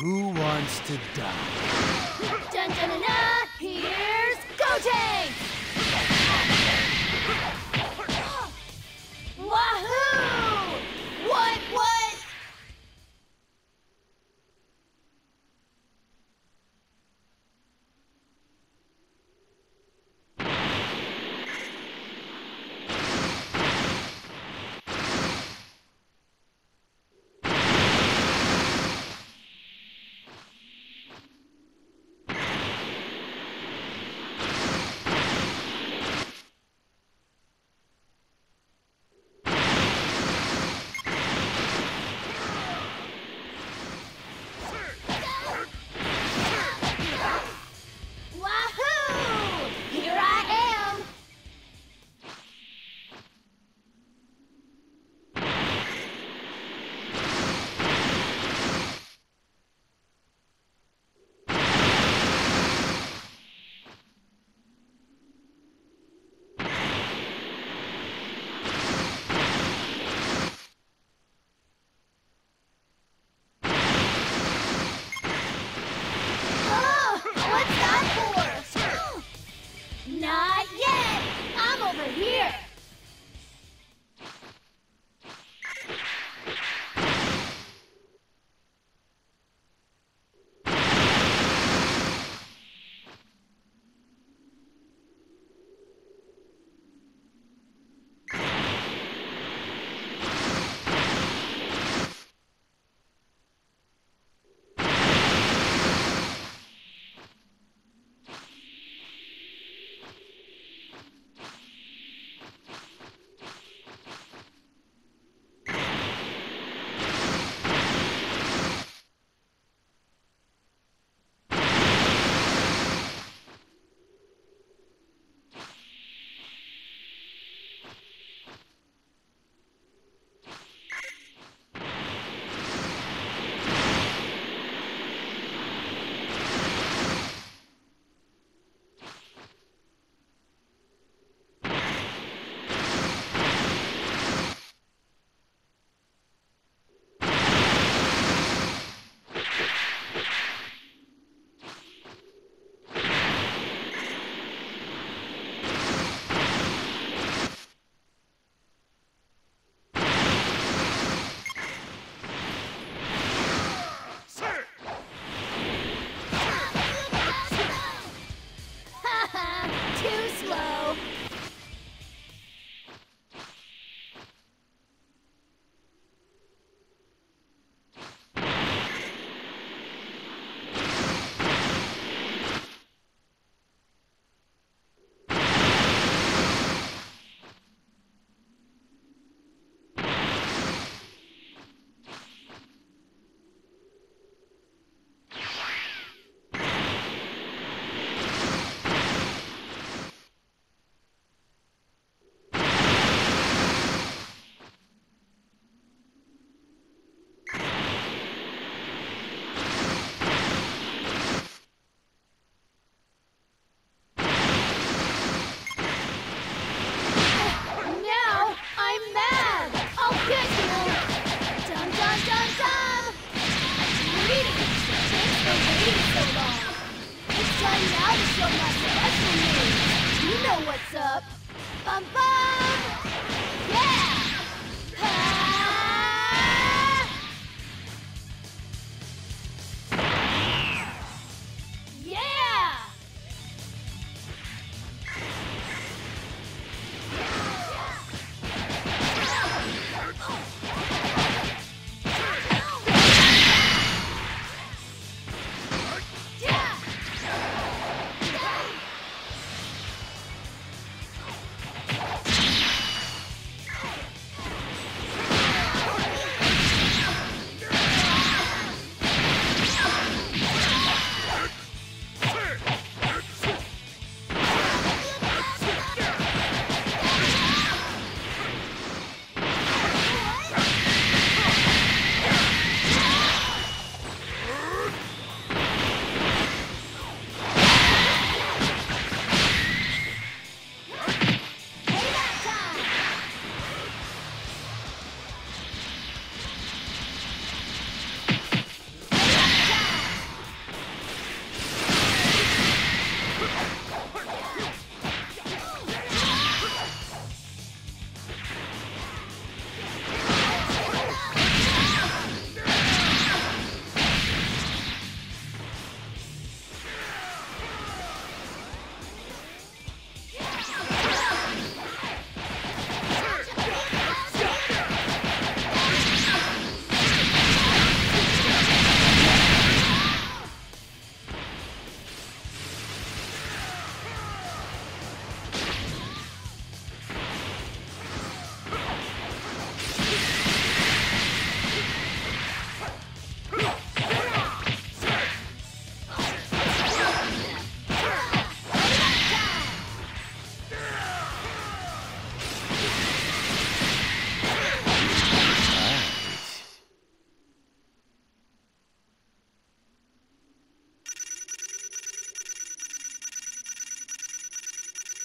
Who wants to die? Dun dun dun! dun. Here's Gojang! What's up? Bum bum!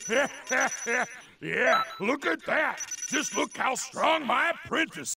yeah, look at that. Just look how strong my apprentice